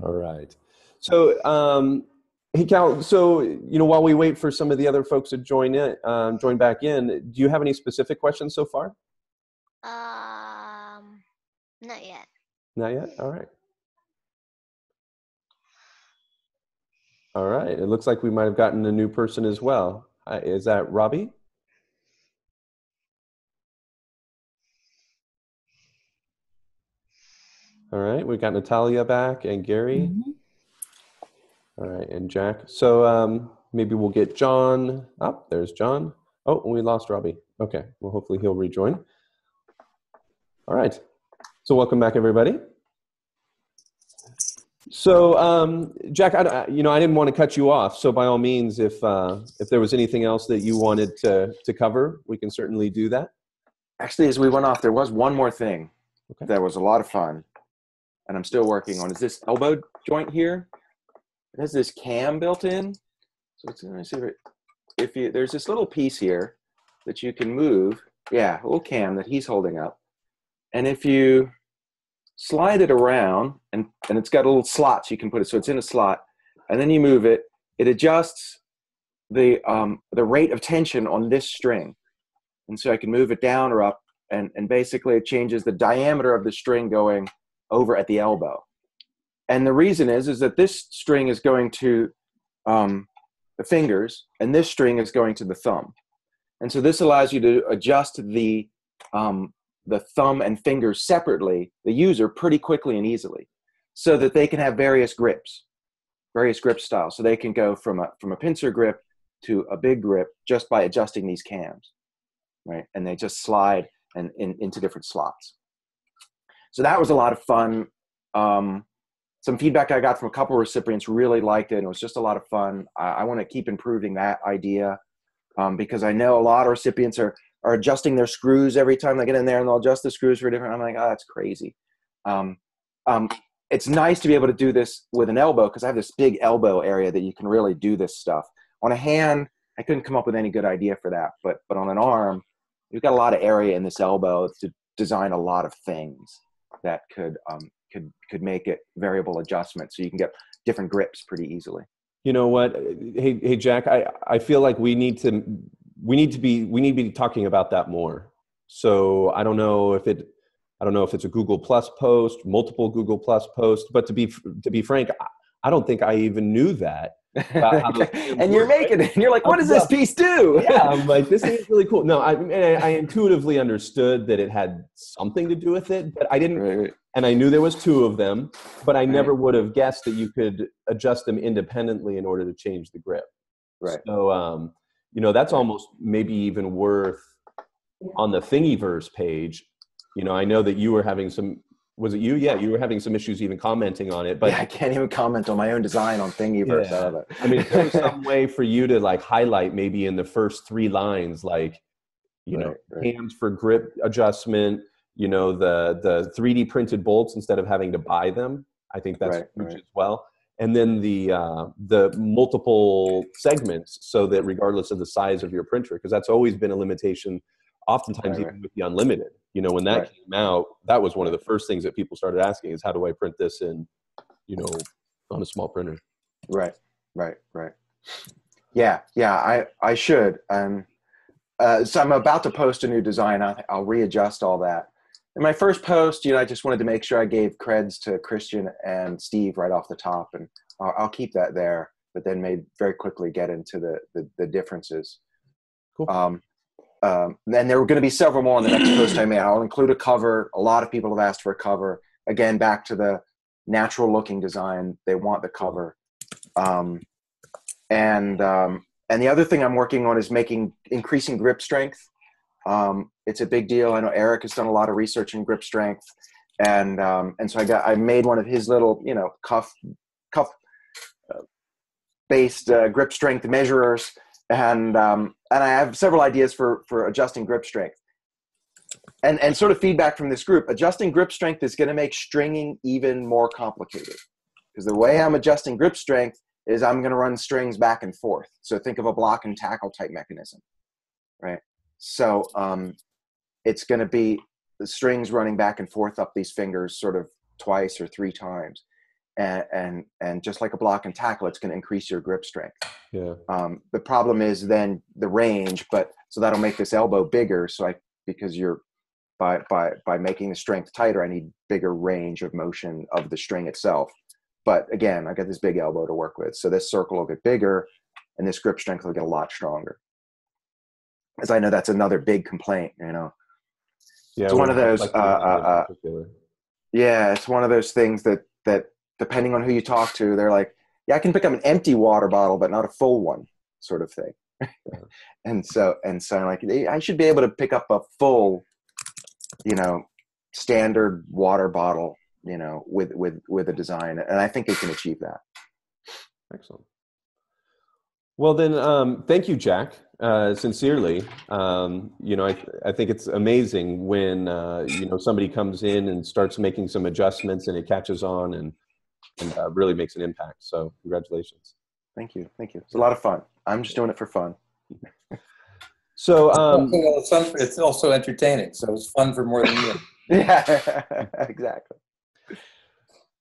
All right. So, um, hey Cal. So, you know, while we wait for some of the other folks to join in, um, join back in, do you have any specific questions so far? Um, not yet. Not yet. All right. All right. It looks like we might have gotten a new person as well. Hi, is that Robbie? All right, we've got Natalia back and Gary. Mm-hmm. All right, and Jack. So um, maybe we'll get John. Up oh, there's John. Oh, we lost Robbie. Okay, well, hopefully he'll rejoin. All right. So welcome back, everybody. So, um, Jack, I, you know, I didn't want to cut you off. So, by all means, if uh, if there was anything else that you wanted to to cover, we can certainly do that. Actually, as we went off, there was one more thing Okay. that was a lot of fun, and I'm still working on. Is this elbow joint here? It has this cam built in. So it's let me see if, if you there's this little piece here that you can move. Yeah, little cam that he's holding up, and if you slide it around and, and it's got a little slot so you can put it so it's in a slot and then you move it it adjusts the um, the rate of tension on this string and so i can move it down or up and, and basically it changes the diameter of the string going over at the elbow and the reason is is that this string is going to um, the fingers and this string is going to the thumb and so this allows you to adjust the um, the thumb and fingers separately, the user, pretty quickly and easily, so that they can have various grips, various grip styles. So they can go from a from a pincer grip to a big grip just by adjusting these cams, right? And they just slide and in, into different slots. So that was a lot of fun. Um, some feedback I got from a couple recipients really liked it, and it was just a lot of fun. I, I want to keep improving that idea um, because I know a lot of recipients are are adjusting their screws every time they get in there and they'll adjust the screws for different. I'm like, oh, that's crazy. Um, um, it's nice to be able to do this with an elbow because I have this big elbow area that you can really do this stuff. On a hand, I couldn't come up with any good idea for that, but but on an arm, you've got a lot of area in this elbow to design a lot of things that could um, could could make it variable adjustment, so you can get different grips pretty easily. You know what? Hey, hey, Jack. I I feel like we need to we need to be we need to be talking about that more. So I don't know if it I don't know if it's a Google Plus post, multiple Google Plus posts, but to be to be frank, I don't think I even knew that. and you're making it, and you're like, "What does this piece do?" yeah, I'm like, "This is really cool." No, I, I, I intuitively understood that it had something to do with it, but I didn't. Right, right. And I knew there was two of them, but I never would have guessed that you could adjust them independently in order to change the grip. Right. So, um, you know that's almost maybe even worth on the thingiverse page you know i know that you were having some was it you yeah you were having some issues even commenting on it but yeah, I can't even comment on my own design on Thingiverse. Yeah. I i mean there's some way for you to like highlight maybe in the first three lines like you know Right, right. hands for grip adjustment you know the the 3d printed bolts instead of having to buy them i think that's Right, huge right. as well and then the uh, the multiple segments so that regardless of the size of your printer because that's always been a limitation oftentimes Right, even with the unlimited you know when that Right. came out that was one of the first things that people started asking is how do i print this in you know on a small printer Right, right, right. Yeah, yeah. I I should. Um, uh, so I'm about to post a new design. I'll, I'll readjust all that. In my first post, you know, I just wanted to make sure I gave creds to Christian and Steve right off the top, and I'll, I'll keep that there. But then made very quickly get into the the, the differences. Cool. Um, um, and there were going to be several more on the next post I made. I'll include a cover. A lot of people have asked for a cover. Again, back to the natural looking design. They want the cover. Um, and um, and the other thing I'm working on is making increasing grip strength. Um, it's a big deal. I know Eric has done a lot of research in grip strength, and um, and so I got I made one of his little you know cuff cuff uh, based uh, grip strength measurers, and um, and I have several ideas for for adjusting grip strength. And and sort of feedback from this group, adjusting grip strength is going to make stringing even more complicated because the way I'm adjusting grip strength is I'm going to run strings back and forth. So think of a block and tackle type mechanism, right? So um, it's going to be the strings running back and forth up these fingers sort of twice or three times. And and and just like a block and tackle, it's going to increase your grip strength. Yeah. Um, the problem is then the range, but so that'll make this elbow bigger. So I because you're by by by making the strength tighter, I need bigger range of motion of the string itself. But again, I got this big elbow to work with, so this circle will get bigger, and this grip strength will get a lot stronger. As I know, that's another big complaint. You know, Yeah. It's one of those, uh, uh, uh, yeah, it's one of those things that that depending on who you talk to, they're like, yeah, I can pick up an empty water bottle, but not a full one, sort of thing. and so and so, I'm like, I should be able to pick up a full, you know, standard water bottle, you know, with with with a design, and I think it can achieve that. Excellent. Well, then, um, thank you, Jack. Uh, sincerely, um, you know, I, I think it's amazing when uh, you know somebody comes in and starts making some adjustments, and it catches on and and uh, really makes an impact. So, congratulations. Thank you, thank you. It's a lot of fun. I'm just doing it for fun. So, um, it's, fun for- it's also entertaining, so it's fun for more than you. Yeah, exactly.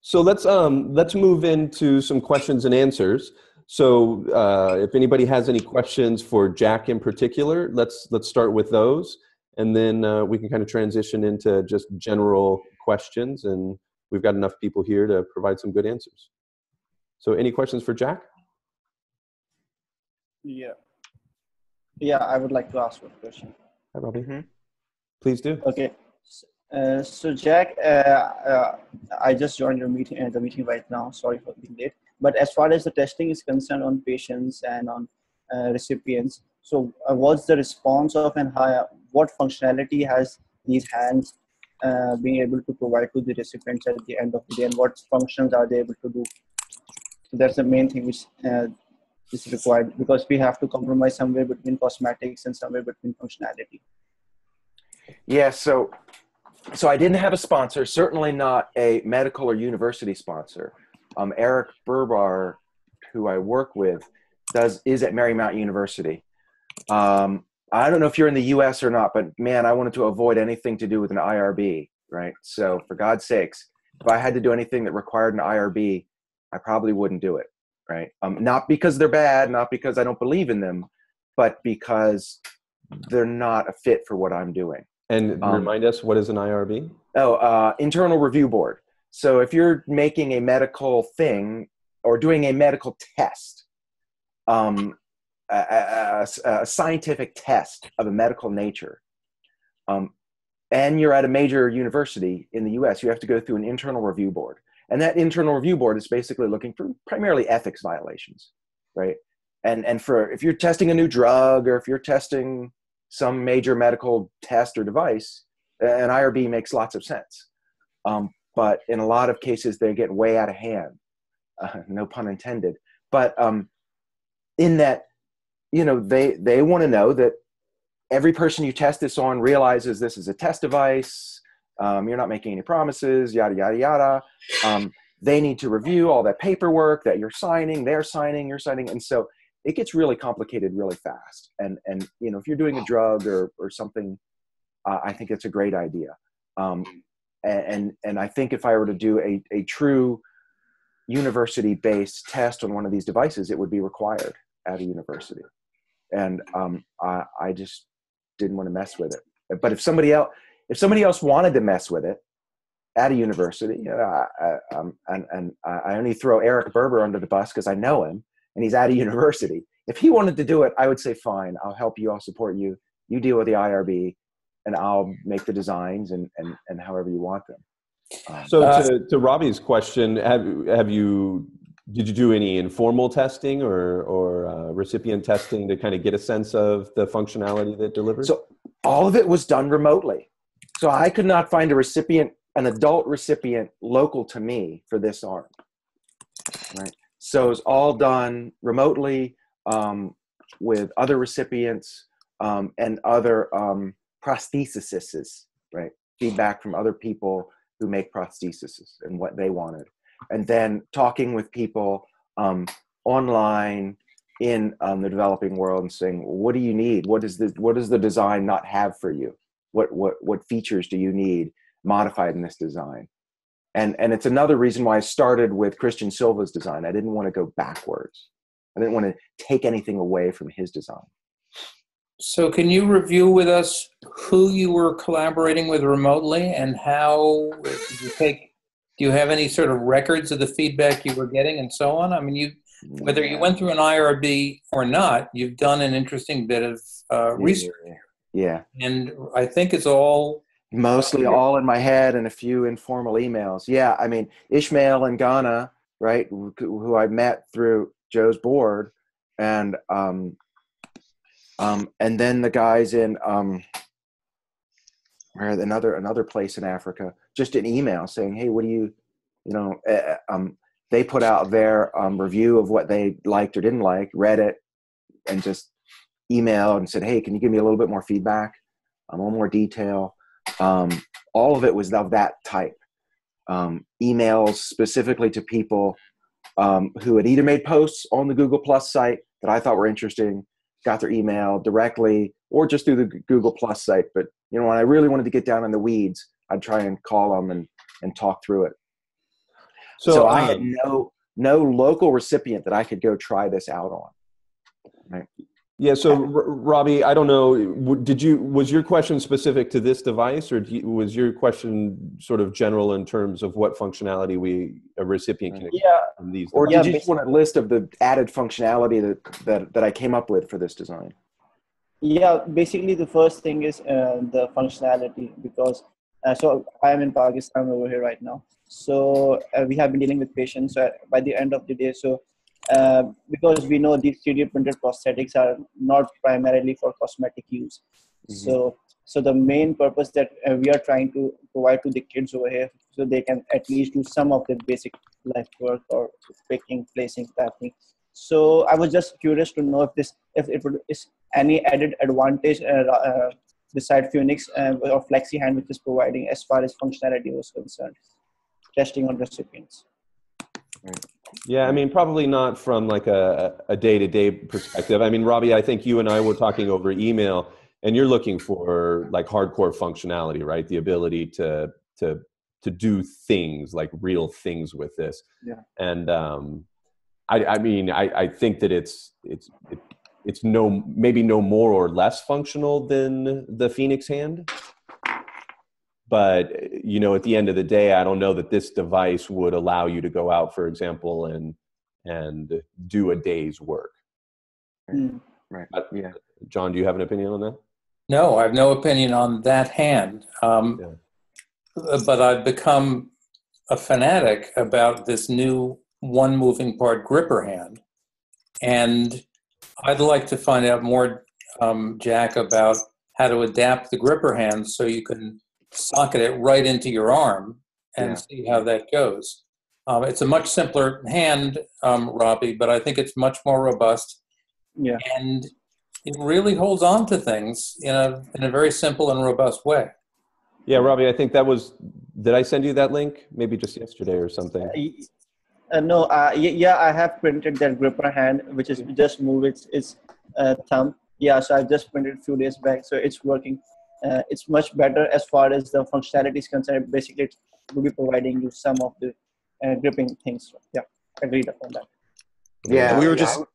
So let's um, let's move into some questions and answers. So uh, if anybody has any questions for Jack in particular, let's let's start with those, and then uh, we can kind of transition into just general questions. And we've got enough people here to provide some good answers. So any questions for Jack? Yeah. Yeah, I would like to ask one question. Hi, Robbie. Mhm. Please do. Okay. Uh, so Jack, uh, uh, I just joined your meeting, uh, the meeting right now. Sorry for being late. But as far as the testing is concerned on patients and on uh, recipients, so uh, what's the response of and how, what functionality has these hands uh, being able to provide to the recipients at the end of the day, and what functions are they able to do? So that's the main thing which uh, is required because we have to compromise somewhere between cosmetics and somewhere between functionality. Yeah, so so I didn't have a sponsor, certainly not a medical or university sponsor. Um, Eric Burbar, who I work with, does is at Marymount University. Um, I don't know if you're in the U.S. or not, but man, I wanted to avoid anything to do with an IRB, right? So for God's sakes, if I had to do anything that required an IRB, I probably wouldn't do it, right? Um, not because they're bad, not because I don't believe in them, but because they're not a fit for what I'm doing. And Um, remind us, what is an IRB? Oh, uh, internal review board. So if you're making a medical thing or doing a medical test, um, a, a- a- scientific test of a medical nature, um, and you're at a major university in the U.S., you have to go through an internal review board, and that internal review board is basically looking for primarily ethics violations, right? And and for if you're testing a new drug or if you're testing some major medical test or device, an IRB makes lots of sense. Um, but in a lot of cases, they get way out of hand. Uh, no pun intended. But um, in that, you know, they they want to know that every person you test this on realizes this is a test device. Um, you're not making any promises. Yada yada yada. Um, they need to review all that paperwork that you're signing, they're signing, you're signing, and so it gets really complicated really fast. And and you know, if you're doing a drug or or something uh, I think it's a great idea. Um, and and I think if I were to do a, a true university based test on one of these devices, it would be required at a university. And um, I, I just didn't want to mess with it. But if somebody else if somebody else wanted to mess with it at a university, you know, I, I, um, and and I only throw Eric Berber under the bus because I know him and he's at a university. If he wanted to do it, I would say fine. I'll help you. I'll support you. You deal with the IRB and I'll make the designs and, and, and however you want them. Um, So Uh, to, to Robbie's question, have have you did you do any informal testing or or uh, recipient testing to kind of get a sense of the functionality that delivers? so all of it was done remotely. So I could not find a recipient, an adult recipient local to me for this arm. Right. So it was all done remotely um, with other recipients um, and other um, prosthesicists, right? Feedback from other people who make prostheses and what they wanted. And then talking with people um, online in um, the developing world and saying, what do you need? What does the what does the design not have for you? What what what features do you need modified in this design? and and it's another reason why I started with Christian Silva's design. I didn't want to go backwards. I didn't want to take anything away from his design. So, can you review with us who you were collaborating with remotely and how did you take? Do you have any sort of records of the feedback you were getting and so on? I mean, you whether you went through an IRB or not, you've done an interesting bit of uh, research, Yeah, and I think it's all mostly all in my head and a few informal emails. Yeah, I mean Ishmael and Ghana, right, who who I met through Joe's board, and um, um, and then the guys in um, where another another place in Africa, just an email saying, "Hey, what do you, you know?" Uh, um, they put out their um, review of what they liked or didn't like, read it, and just emailed and said, "Hey, can you give me a little bit more feedback, um, a little more detail?" Um, all of it was of that type. Um, emails specifically to people um, who had either made posts on the Google Plus site that I thought were interesting, got their email directly, or just through the Google Plus site. But you know, when I really wanted to get down in the weeds, I'd try and call them and and talk through it. So, so I had um, no no local recipient that I could go try this out on. Right. Yeah. So, R- Robbie, I don't know. Did you was your question specific to this device, or do you, was your question sort of general in terms of what functionality we a recipient can expect Yeah, from these? Or devices? did you just want a list of the added functionality that, that, that I came up with for this design? yeah. Basically, the first thing is uh, the functionality because uh, so I am in Pakistan over here right now. So uh, we have been dealing with patients uh, by the end of the day. So uh, because we know these 3D printed prosthetics are not primarily for cosmetic use. So so the main purpose that uh, we are trying to provide to the kids over here, so they can at least do some of the basic life work or picking, placing, tapping. So I was just curious to know if this if it would is any added advantage uh, uh, beside Phoenix uh, or FlexiHand, which is providing as far as functionality was concerned, testing on recipients. Yeah, I mean, probably not from like a a day to day perspective. I mean, Robbie, I think you and I were talking over email, and you're looking for like hardcore functionality, right? The ability to to to do things like real things with this. Yeah. And um, I I mean, I I think that it's it's it, it's no maybe no more or less functional than the Phoenix hand. But you know, at the end of the day, I don't know that this device would allow you to go out, for example, and and do a day's work. Mm. Right. Uh, Yeah. John, do you have an opinion on that? No, I have no opinion on that hand. Um, But I've become a fanatic about this new one moving part gripper hand. And I'd like to find out more, um, Jack, about how to adapt the gripper hand so you can socket it right into your arm and Yeah. see how that goes. Um, it's a much simpler hand, um, Robbie, but I think it's much more robust Yeah. and it really holds on to things in a in a very simple and robust way. Yeah, Robbie, I think that was. Did I send you that link? Maybe just yesterday or something. Uh, no, uh, yeah, I have printed that gripper hand, which is just move its its uh, thumb. Yeah, so I just printed a few days back, so it's working. Uh, it's much better as far as the functionality is concerned. Basically, it will be providing you some of the uh, gripping things. Yeah, agreed upon that. Yeah, we were just- I would,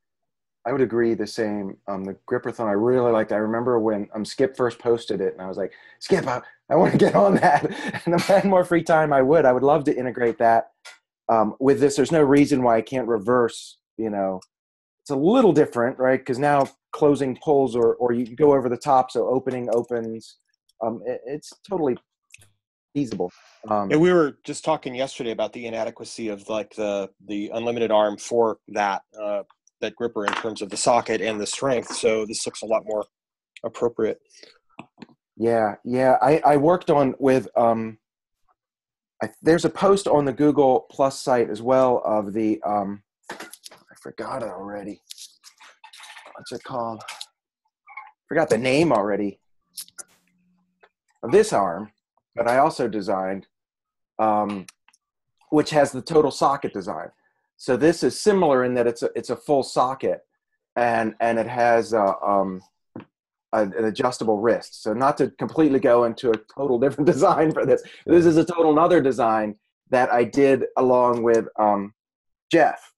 I would agree the same. Um, the gripper-thon I really liked. I remember when um Skip first posted it, and I was like, Skip, I, I want to get on that. And if I had more free time, I would. I would love to integrate that um, with this. There's no reason why I can't reverse. You know, it's a little different, right? Because now closing pulls or or you go over the top, so opening opens. Um, it, it's totally feasible. Um, And we were just talking yesterday about the inadequacy of like the the unlimited arm for that uh, that gripper in terms of the socket and the strength. So this looks a lot more appropriate. Yeah, yeah. I, I worked on with um I, there's a post on the Google Plus site as well of the um I forgot it already. What's it called? Forgot the name already. Of this arm, but I also designed um which has the total socket design. So this is similar in that it's a it's a full socket and and it has uh, um a, an adjustable wrist. So not to completely go into a total different design for this. This is a total another design, that I did along with um, Jeff.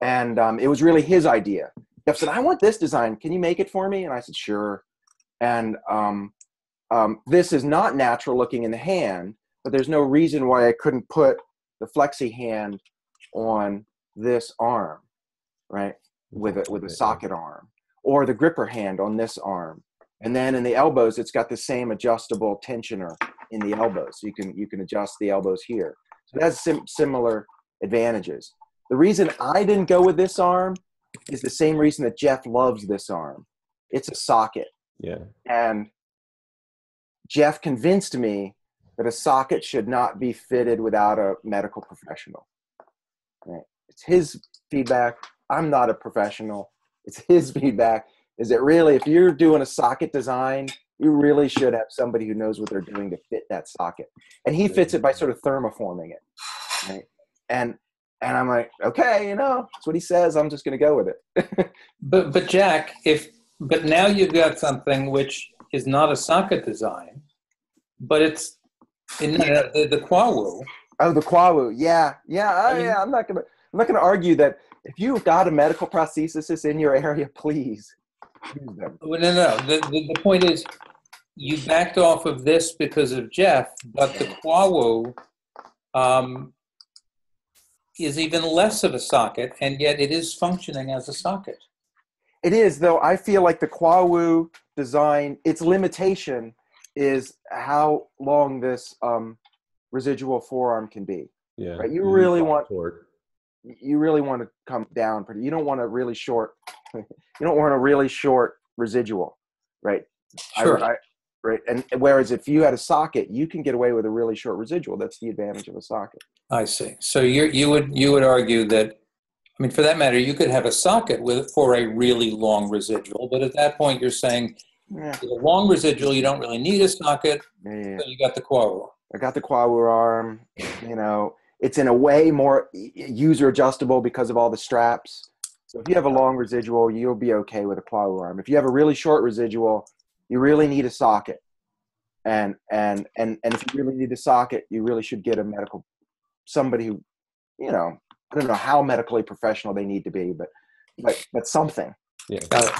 And um, it was really his idea. Jeff said, I want this design. Can you make it for me? And I said, sure. And um, um, this is not natural looking in the hand, but there's no reason why I couldn't put the flexi hand on this arm, right? With a, with a socket arm, or the gripper hand on this arm. And then in the elbows, it's got the same adjustable tensioner in the elbows. You can you can adjust the elbows here. So it has sim- similar advantages. The reason I didn't go with this arm is the same reason that Jeff loves this arm. It's a socket. Yeah. And Jeff convinced me that a socket should not be fitted without a medical professional. Right? It's his feedback. I'm not a professional. It's his feedback. Is that really, if you're doing a socket design, you really should have somebody who knows what they're doing to fit that socket. And he fits it by sort of thermoforming it. Right? And and I'm like, okay, you know, that's what he says. I'm just going to go with it. but but Jack, if but now you've got something which is not a socket design, but it's in the, the, the Kwawu. Oh, the Kwawu, yeah, yeah, oh, I mean- yeah. I'm not gonna, I'm not gonna argue that if you've got a medical prosthesis in your area, please use them. Well, no, no. The, the, the point is, you backed off of this because of Jeff, but the Kwawu um, is even less of a socket, and yet it is functioning as a socket. It is, though. I feel like the Kwawu design, its limitation is how long this um, residual forearm can be. Yeah. Right, you need really want- torque. You really want to come down pretty. You don't want a really short. You don't want a really short residual, right? I- Sure. I, right. And whereas if you had a socket, you can get away with a really short residual. That's the advantage of a socket. I see. So you you would you would argue that, I mean, for that matter, you could have a socket with for a really long residual, but at that point, you're saying Yeah. a long residual, you don't really need a socket, Yeah, yeah, so you got the Kwawu. I got the Kwawu arm. You know, it's in a way more user adjustable because of all the straps. So if you have a long residual, you'll be okay with a Kwawu arm. If you have a really short residual, you really need a socket. And and and and if you really need a socket, you really should get a medical somebody who, you know, I don't know how medically professional they need to be, but but but something Yeah. Got it.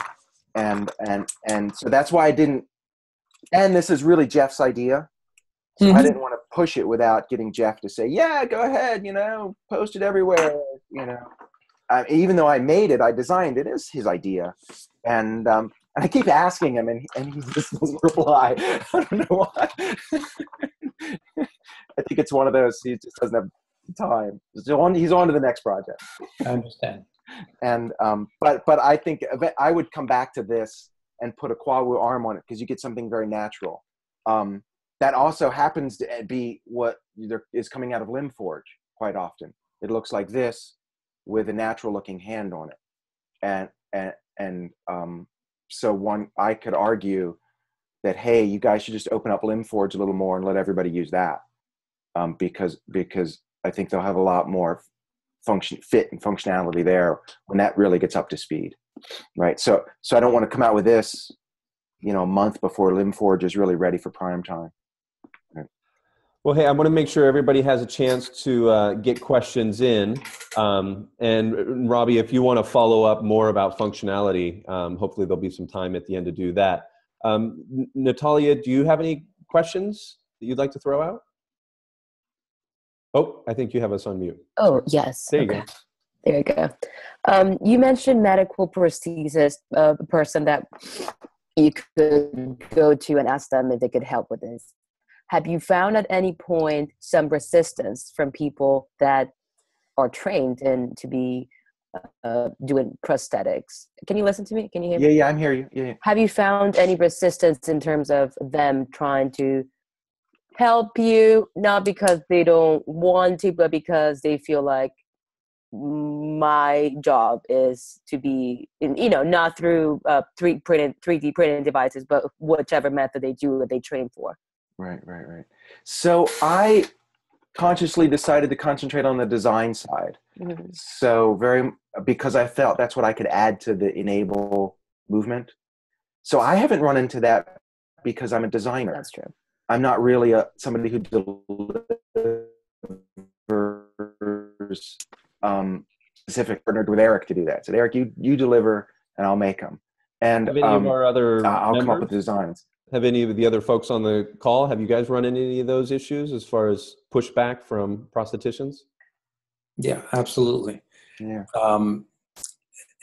and and and so that's why I didn't. And this is really Jeff's idea, so I Mhm. didn't want to push it without getting Jeff to say, "Yeah, go ahead, you know, post it everywhere." You know, uh, even though I made it, I designed it. It's his idea, and um, and I keep asking him, and and he just doesn't reply. I don't know why. I think it's one of those he just doesn't have time. So on, he's on to the next project I understand. and um, but but I think I would come back to this and put a Kwawu arm on it because you get something very natural. Um, that also happens to be what is coming out of LimbForge quite often. It looks like this with a natural looking hand on it, and and and um, so one I could argue that hey, you guys should just open up LimbForge a little more and let everybody use that. Um, because because I think they'll have a lot more function fit and functionality there when that really gets up to speed right? So so i don't want to come out with this you know a month before LimbForge is really ready for prime time Well, hey, I want to make sure everybody has a chance to uh, get questions in. Um, and uh, Robbie, if you want to follow up more about functionality, um, hopefully there'll be some time at the end to do that. Um, Natalia, do you have any questions that you'd like to throw out? Oh, I think you have us on mute. Oh, yes. There you go. There you go. Um, you mentioned medical prosthesis, uh, a person that you could go to and ask them if they could help with this. Have you found at any point some resistance from people that are trained in to be uh, doing prosthetics? Can you listen to me? Can you hear me? yeah yeah i'm here you yeah, yeah. have you found any resistance in terms of them trying to help you not because they don't want to but because they feel like my job is to be in, you know not through uh, 3 printed 3d printed devices but whichever method they do what they train for right right right. So i consciously decided to concentrate on the design side. So very because i felt that's what i could add to the enable movement. So i haven't run into that because i'm a designer. That's true. I'm not really a somebody who um, specific partnered with Eric to do that. So Eric, you you deliver and I'll make them. And Have any um, of our other I'll come up members- with designs. Have any of the other folks on the call have you guys run into any of those issues as far as pushback from prostheticians Yeah, absolutely. Yeah. Um,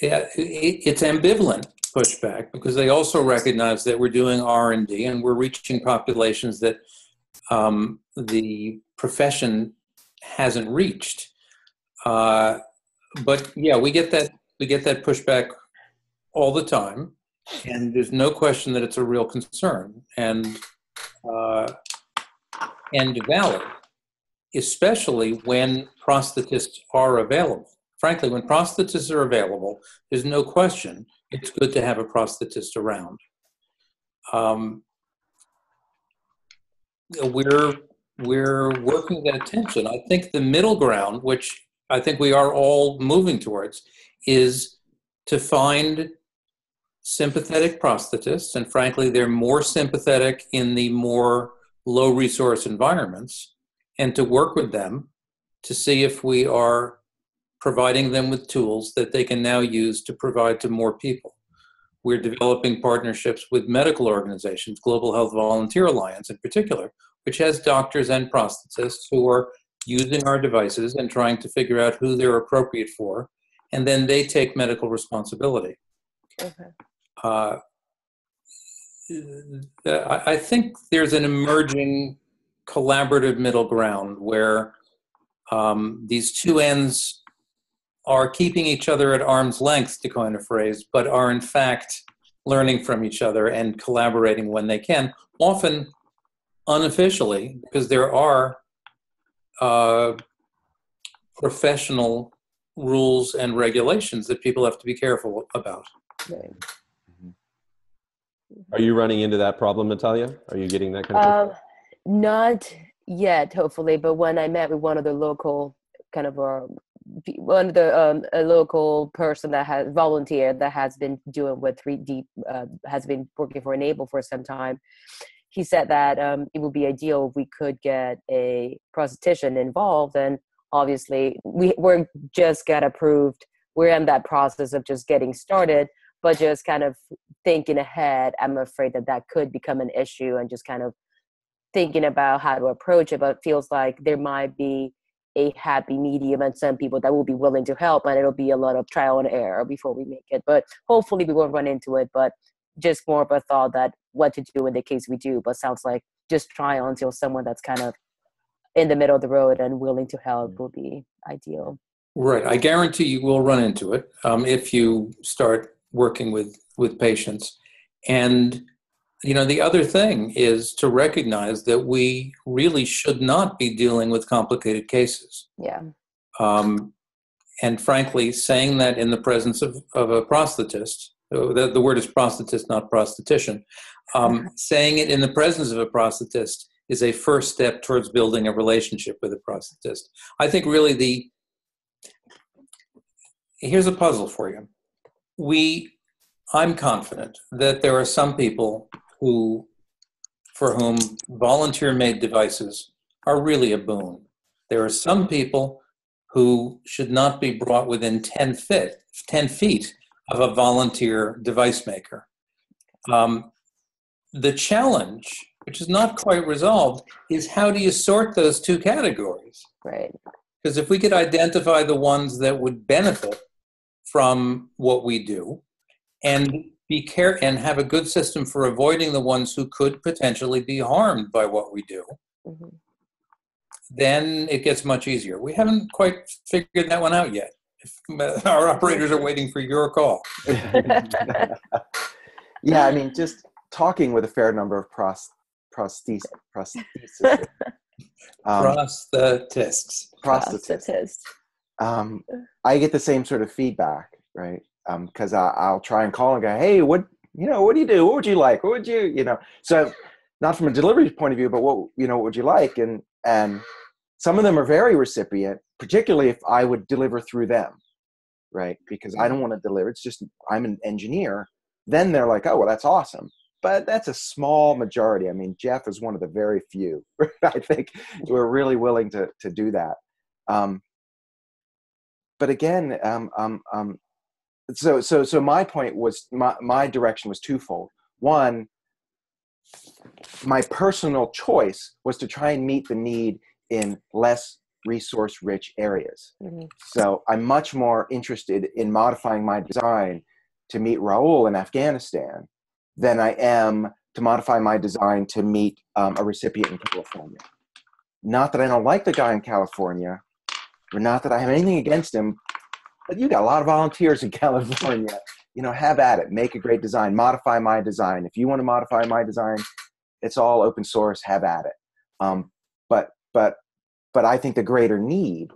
yeah, it, it's ambivalent pushback because they also recognize that we're doing R and D and we're reaching populations that um, the profession hasn't reached. Uh, but yeah, we get that we get that pushback all the time, and there's no question that it's a real concern and uh, and valid, especially when prosthetists are available. Frankly, when prosthetists are available, there's no question it's good to have a prosthetist around. Um, we're we're working that tension. I think the middle ground, which I think we are all moving towards, is to find sympathetic prosthetists, and frankly, they're more sympathetic in the more low resource environments, and to work with them to see if we are providing them with tools that they can now use to provide to more people. We're developing partnerships with medical organizations, Global Health Volunteer Alliance in particular, which has doctors and prosthetists who are using our devices and trying to figure out who they're appropriate for, and then they take medical responsibility. Okay. Uh, I think there's an emerging collaborative middle ground where um, these two ends are keeping each other at arm's length, to coin a phrase, but are in fact learning from each other and collaborating when they can, often unofficially, because there are uh, professional rules and regulations that people have to be careful about. Right. Are you running into that problem natalia are you getting that kind of Um, not yet, hopefully. But when I met with one of the local kind of uh, one of the um, a local person that has volunteered that has been doing with 3D uh, has been working for Enable for some time. He said that um, it would be ideal if we could get a prosthetician involved, and obviously we we're just got approved. We're in that process of just getting started, but just kind of thinking ahead. I'm afraid that that could become an issue, and just kind of thinking about how to approach it, but it feels like there might be a happy medium and some people that will be willing to help and it'll be a lot of trial and error before we make it. But hopefully we won't run into it, but just more of a thought that what to do in the case we do, but sounds like just try until someone that's kind of in the middle of the road and willing to help will be ideal. Right. I guarantee you will run into it um, if you start working with with patients. And you know, the other thing is to recognize that we really should not be dealing with complicated cases. Yeah. Um, and frankly, saying that in the presence of, of a prosthetist, uh, the, the word is prosthetist, not prosthetician, um, saying it in the presence of a prosthetist is a first step towards building a relationship with a prosthetist. I think really the here's a puzzle for you. We, I'm confident that there are some people who, for whom volunteer-made devices are really a boon. There are some people who should not be brought within 10 feet, 10 feet of a volunteer device maker. Um, the challenge, which is not quite resolved, is how do you sort those two categories? Right. Because if we could identify the ones that would benefit from what we do and be care and have a good system for avoiding the ones who could potentially be harmed by what we do, Mhm. then it gets much easier. We haven't quite figured that one out yet. If our operators are waiting for your call. yeah, I mean, just talking with a fair number of pros, prosthesis, prosthesis, um, Prosthetists. prosthetists. Um, I get the same sort of feedback, right? Because I I'll try and call and go, hey, what you know, what do you do? What would you like? What would you, you know? So, not from a delivery point of view, but what you know, what would you like? And and some of them are very recipient, particularly if I would deliver through them, right? Because I don't want to deliver. It's just I'm an engineer. Then they're like, oh, well, that's awesome. but that's a small majority. I mean, Jeff is one of the very few, I think, who are really willing to, to do that. Um, but again, um, um, um, so, so, so my point was, my, my direction was twofold. One, my personal choice was to try and meet the need in less resource rich areas. Mm-hmm. So I'm much more interested in modifying my design to meet Raul in Afghanistan than I am to modify my design to meet um, a recipient in California. Not that I don't like the guy in California, or not that I have anything against him, but you got a lot of volunteers in California. You know, have at it. Make a great design. Modify my design. If you want to modify my design, it's all open source. Have at it. Um, but but but I think the greater need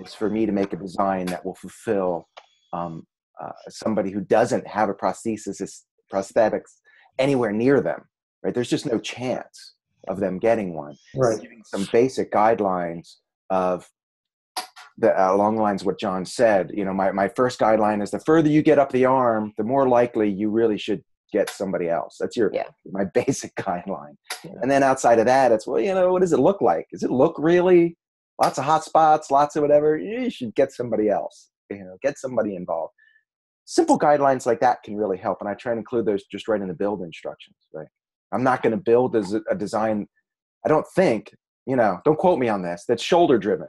is for me to make a design that will fulfill um, uh, somebody who doesn't have a prosthesis prosthetics anywhere near them. Right? There's just no chance of them getting one. Right. Giving some basic guidelines of the, uh, along the lines of what John said. You know, my, my first guideline is the further you get up the arm, the more likely you really should get somebody else. That's your yeah. my basic guideline. Yeah. And then outside of that, it's well, you know, what does it look like? Does it look really lots of hot spots, lots of whatever? You should get somebody else. You know, get somebody involved. Simple guidelines like that can really help, and I try and include those just right in the build instructions. Right, I'm not going to build as a design. I don't think you know. Don't quote me on this. That's shoulder driven.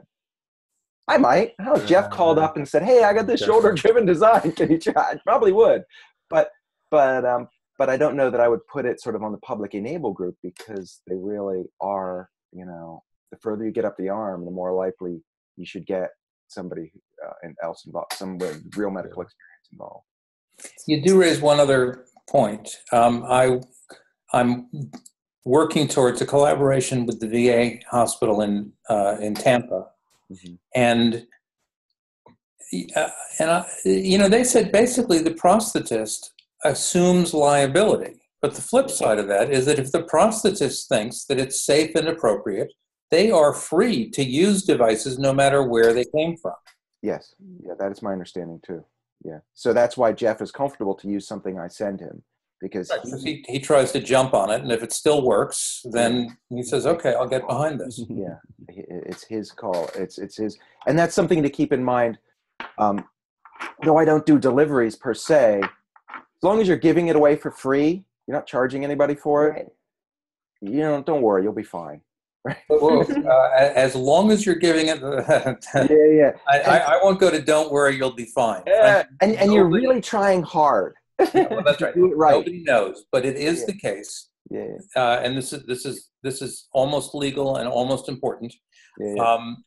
I might. How Jeff called up and said, "Hey, I got this shoulder-driven design. Can you try?" I probably would, but but um, but I don't know that I would put it sort of on the public enable group because they really are, you know, the further you get up the arm, the more likely you should get somebody uh, else involved, some with real medical experience involved. You do raise one other point. Um, I, I'm working towards a collaboration with the VA hospital in uh, in Tampa, mm-hmm. and uh, and I, you know they said basically the prosthetist assumes liability. But the flip side of that is that if the prosthetist thinks that it's safe and appropriate, they are free to use devices no matter where they came from. Yes, yeah, that is my understanding too. Yeah, so that's why Jeff is comfortable to use something I send him because right, he, he tries to jump on it, and if it still works, then he says, "Okay, I'll get behind this." Yeah, it's his call. It's it's his, and that's something to keep in mind. Um, though I don't do deliveries per se, as long as you're giving it away for free, you're not charging anybody for it. Right. You know, don't worry, you'll be fine. Right. well, uh, as long as you're giving it, yeah, yeah. I, I, I, won't go to "Don't worry, you'll be fine." Yeah, and, and you're really trying hard. Yeah, well, that's right. right. Nobody knows, but it is yeah. the case. Yeah. Uh, and this is this is this is almost legal and almost important. Yeah. Um,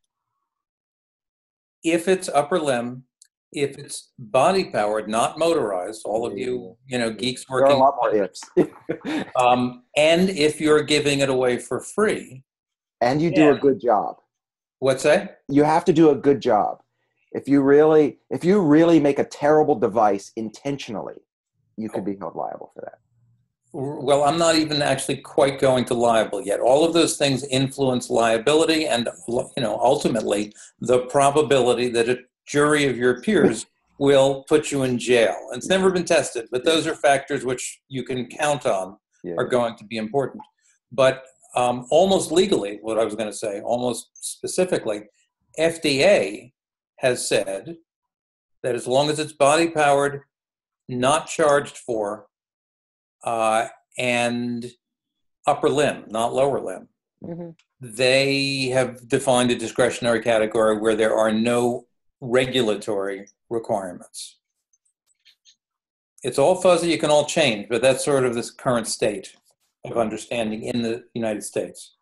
if it's upper limb, if it's body powered, not motorized, all of you, you know, geeks working. There are a lot more ifs. um, and if you're giving it away for free. And you do yeah. a good job. What's that? You have to do a good job. If you really, if you really make a terrible device intentionally, you could be held liable for that. Well, I'm not even actually quite going to liable yet. All of those things influence liability and, you know, ultimately the probability that a jury of your peers will put you in jail. It's never been tested, but those are factors which you can count on yeah. are going to be important. But um, almost legally, what I was going to say, almost specifically, FDA has said that as long as it's body powered, not charged for, uh, and upper limb, not lower limb, mm-hmm. they have defined a discretionary category where there are no regulatory requirements. It's all fuzzy, you can all change, but that's sort of this current state of understanding in the United States.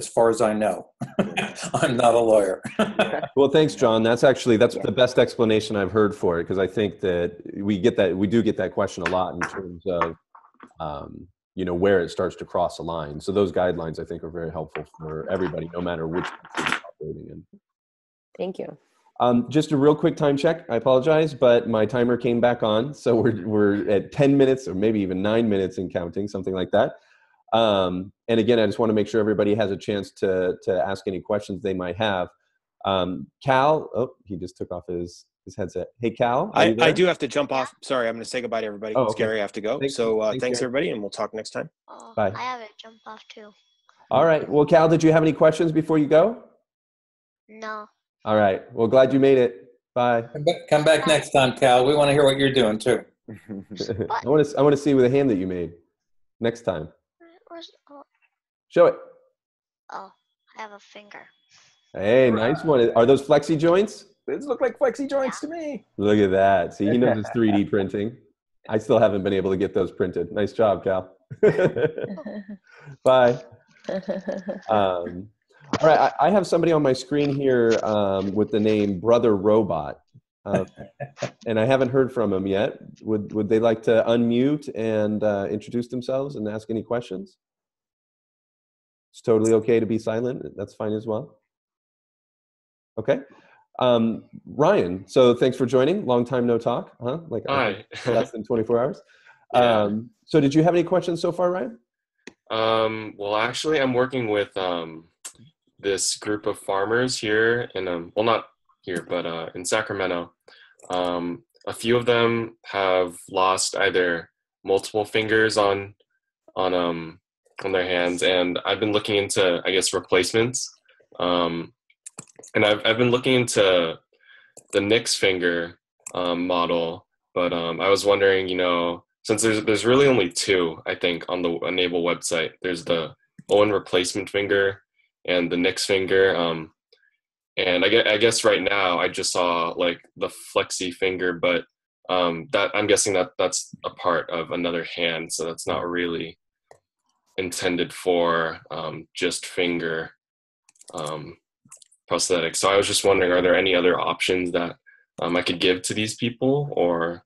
Yeah, yeah. As far as I know, I'm not a lawyer. well, thanks, John. That's actually that's the best explanation I've heard for it because I think that we get that we do get that question a lot in terms of um, you know where it starts to cross a line. So those guidelines I think are very helpful for everybody, no matter which country you're operating in. Thank you. Um, just a real quick time check. I apologize, but my timer came back on, so we're we're at ten minutes or maybe even nine minutes and counting, something like that. Um, and again, I just want to make sure everybody has a chance to to ask any questions they might have. Um, Cal, oh, he just took off his his headset. Hey, Cal. I, I do have to jump off. Sorry, I'm going to say goodbye to everybody. Oh, it's okay. Gary. I have to go. Thanks- so uh, thanks, thanks, everybody, and we'll talk next time. Oh, Bye. I have to jump off too. All right. Well, Cal, did you have any questions before you go? No. All right. Well, glad you made it. Bye. Come back, come back next time, Cal. We want to hear what you're doing too. I want to. I want to see with a hand that you made next time. Where's, Show it. oh, I have a finger. Hey, nice one. Are those flexi joints? These look like flexi joints to me. Look at that. See, he knows his 3D printing. I still haven't been able to get those printed. Nice job, Cal. Bye. Um, all right, I, I have somebody on my screen here um, with the name Brother Robot, uh, and I haven't heard from him yet. Would Would they like to unmute and uh, introduce themselves and ask any questions? It's totally okay to be silent. That's fine as well. Okay, um, Ryan. So thanks for joining. Long time no talk, huh? Like Hi. less than twenty four hours. Yeah. Um, so did you have any questions so far, Ryan? Um, well, actually, I'm working with um, this group of farmers here in um, well, not here, but uh, in Sacramento. Um, a few of them have lost either multiple fingers on on um on their hands, and I've been looking into, I guess, replacements. Um, and I've I've been looking into the Nix finger um, model, but um, I was wondering, you know, since there's there's really only two, I think, on the e-NABLE website. There's the Owen replacement finger and the Nix finger. Um, and I guess, I guess right now I just saw like the flexi finger, but um, that I'm guessing that that's a part of another hand, so that's not really intended for um, just finger um, prosthetics. So I was just wondering, are there any other options that um, I could give to these people, or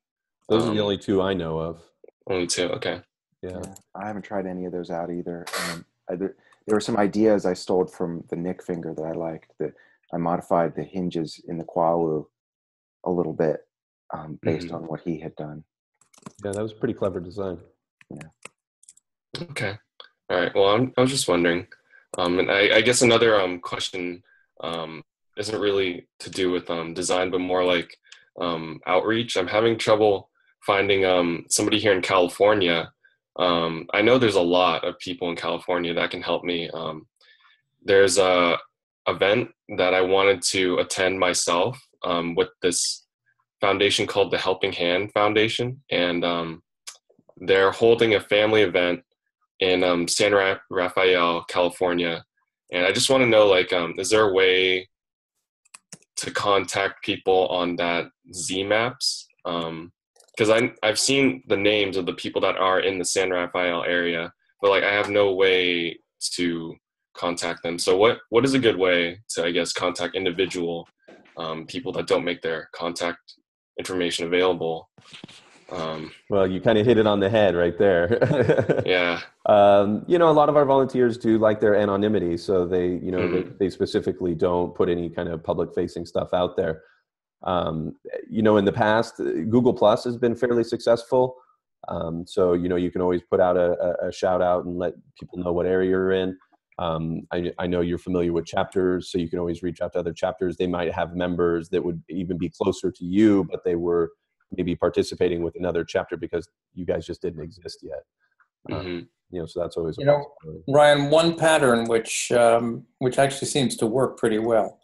Those are the Um, only two I know of. only two? Okay. Yeah. Yeah, I haven't tried any of those out either. Um, I, there, there were some ideas I stole from the Nick finger that I liked. That I modified the hinges in the Kwawu a little bit um, based Mhm. on what he had done. Yeah, that was a pretty clever design. Yeah. Okay. All right. Well, I'm, I was just wondering, um, and I, I guess another um, question um, isn't really to do with um, design, but more like um, outreach. I'm having trouble finding um, somebody here in California. I know there's a lot of people in California that can help me. There's a event that I wanted to attend myself with this foundation called the Helping Hand Foundation, and they're holding a family event in um, San Ra- Rafael, California, and I just want to know, like, um, is there a way to contact people on that ZeeMaps? Because I I've seen the names of the people that are in the San Rafael area, but like I have no way to contact them. So what what is a good way to I guess contact individual um, people that don't make their contact information available? Um, Well, you kind of hit it on the head right there. yeah. um, you know, a lot of our volunteers do like their anonymity, so they, you know, they, Mhm. they specifically don't put any kind of public-facing stuff out there. Um, you know, in the past, Google Plus has been fairly successful. Um, so, you know, you can always put out a, a, a shout out and let people know what area you're in. Um, I, I know you're familiar with chapters, so you can always reach out to other chapters. They might have members that would even be closer to you, but they were maybe participating with another chapter because you guys just didn't exist yet. Uh, hmm you know, so that's always a You know. Ryan, one pattern which um, which actually seems to work pretty well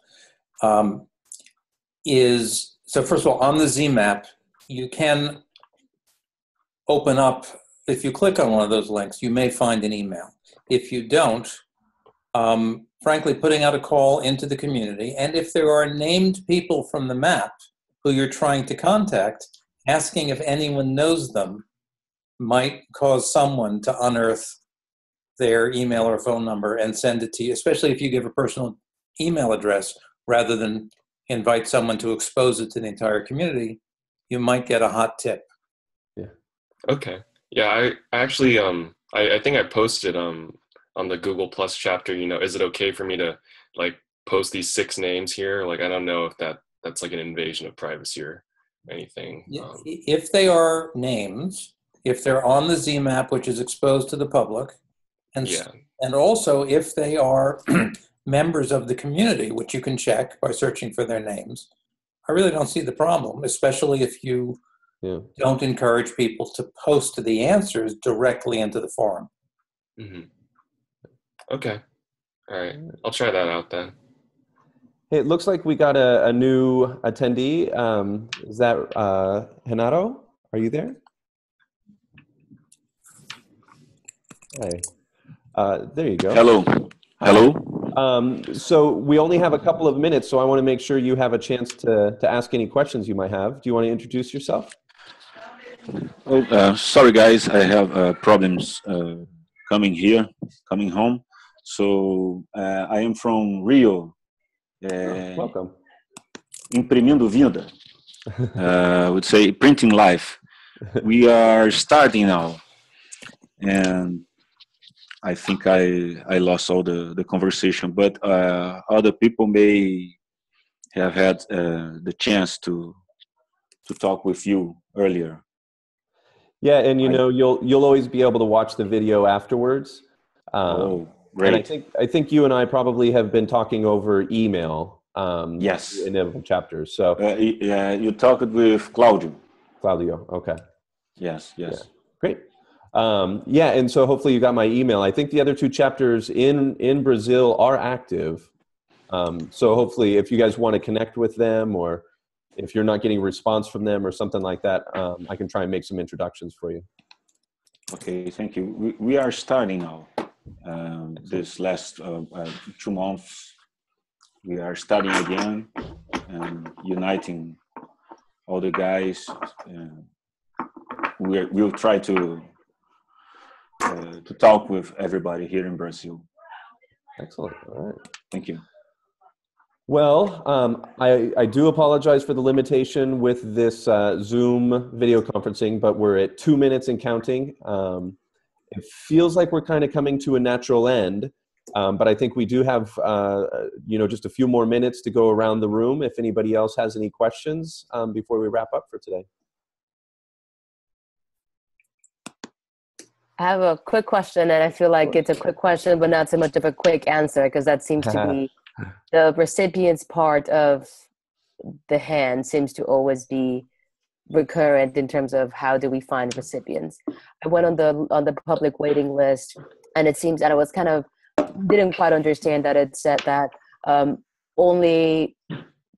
um, is so. First of all, on the ZeeMap, you can open up. If you click on one of those links, you may find an email. If you don't, um, frankly, putting out a call into the community, and if there are named people from the map who you're trying to contact, asking if anyone knows them might cause someone to unearth their email or phone number and send it to you, especially if you give a personal email address rather than invite someone to expose it to the entire community, you might get a hot tip. Yeah. Okay. Yeah, I I actually um I, I think I posted um on the Google Plus chapter, you know, is it okay for me to like post these six names here? Like I don't know if that that's like an invasion of privacy or anything. Um, If they are names, if they're on the ZeeMap, which is exposed to the public, and, yeah. and also if they are members of the community, which you can check by searching for their names, I really don't see the problem, especially if you Yeah. don't encourage people to post the answers directly into the forum. hmm Okay. All right. I'll try that out then. It looks like we got a, a new attendee. Um, is that uh, Renato? Are you there? Hey. Uh, there you go. Hello. Hello. Um, so we only have a couple of minutes, so I want to make sure you have a chance to, to ask any questions you might have. Do you want to introduce yourself? Oh, uh, sorry, guys. I have uh, problems uh, coming here, coming home. So uh, I am from Rio. Uh, Welcome. imprimindo vida. Uh, I would say printing life. We are starting now, and I think I I lost all the the conversation. But uh, other people may have had uh, the chance to to talk with you earlier. Yeah, and you know you'll you'll always be able to watch the video afterwards. Um, oh, And I think I think you and I probably have been talking over email. Um, Yes. In the chapters. So Uh, yeah, you talked with Claudio. Claudio. Okay. Yes, yes. Great. Um, yeah, and so hopefully you got my email. I think the other two chapters in in Brazil are active. Um, so hopefully, if you guys want to connect with them, or if you're not getting a response from them, or something like that, um, I can try and make some introductions for you. Okay, thank you. We, we are starting now. Um, this last uh, uh, two months, we are starting again and uniting all the guys. Uh, we we'll try to uh, to talk with everybody here in Brazil. Excellent. All right. Thank you. Well, um, I, I do apologize for the limitation with this uh, Zoom video conferencing, but we're at two minutes and counting. Um, it feels like we're kind of coming to a natural end, um, but I think we do have, uh, you know, just a few more minutes to go around the room. If anybody else has any questions um, before we wrap up for today. I have a quick question, and I feel like it's a quick question, but not so much of a quick answer because that seems to be the recipient's part of the hand seems to always be recurrent in terms of how do we find recipients. I went on the on the public waiting list, and it seems that I was kind of didn't quite understand that it said that um, only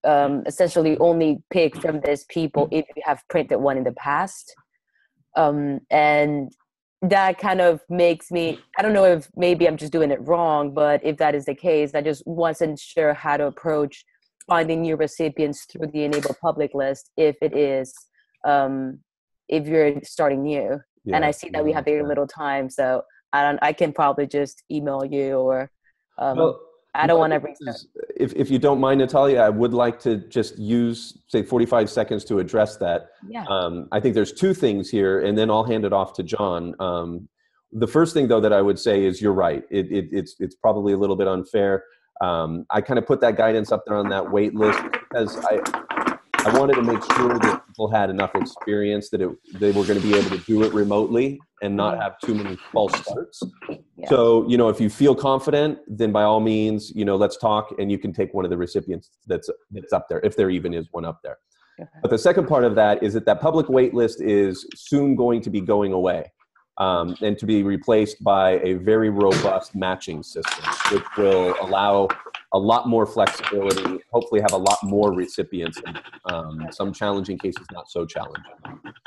um, essentially only pick from this people if you have printed one in the past, um, and that kind of makes me i don't know if maybe i'm just doing it wrong but if that is the case i just wasn't sure how to approach finding new recipients through the e-NABLE public list if it is um, if you're starting new and i see that we have very little time so i don't i can probably just email you or um, Well, i don't want to If, if you don't mind, Natalia, I would like to just use, say, 45 seconds to address that. yeah Um, I think there's two things here, and then I'll hand it off to John. Um, the first thing, though, that I would say is you're right. It, it, it's it's probably a little bit unfair. Um, I kind of put that guidance up there on that wait list because I I wanted to make sure that people had enough experience that it, they were going to be able to do it remotely and not have too many false starts. Yeah. So you know, if you feel confident, then by all means, you know, let's talk, and you can take one of the recipients that's that's up there, if there even is one up there. Okay. But the second part of that is that that public wait list is soon going to be going away um, and to be replaced by a very robust matching system, which will allow a lot more flexibility, hopefully have a lot more recipients, um, some challenging cases not so challenging.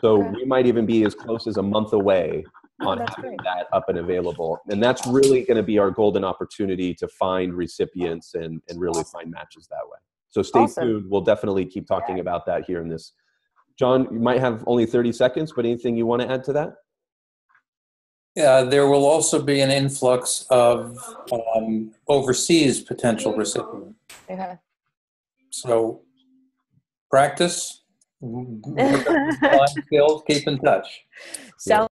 So Okay. we might even be as close as a month away on that's having great. that up and available. And that's really going to be our golden opportunity to find recipients and, and really find matches that way. So stay Awesome. tuned. We'll definitely keep talking about that here in this. John, you might have only 30 seconds, but anything you want to add to that? Yeah, there will also be an influx of um, overseas potential recipients. okay. So practice, skills, keep in touch. Sounds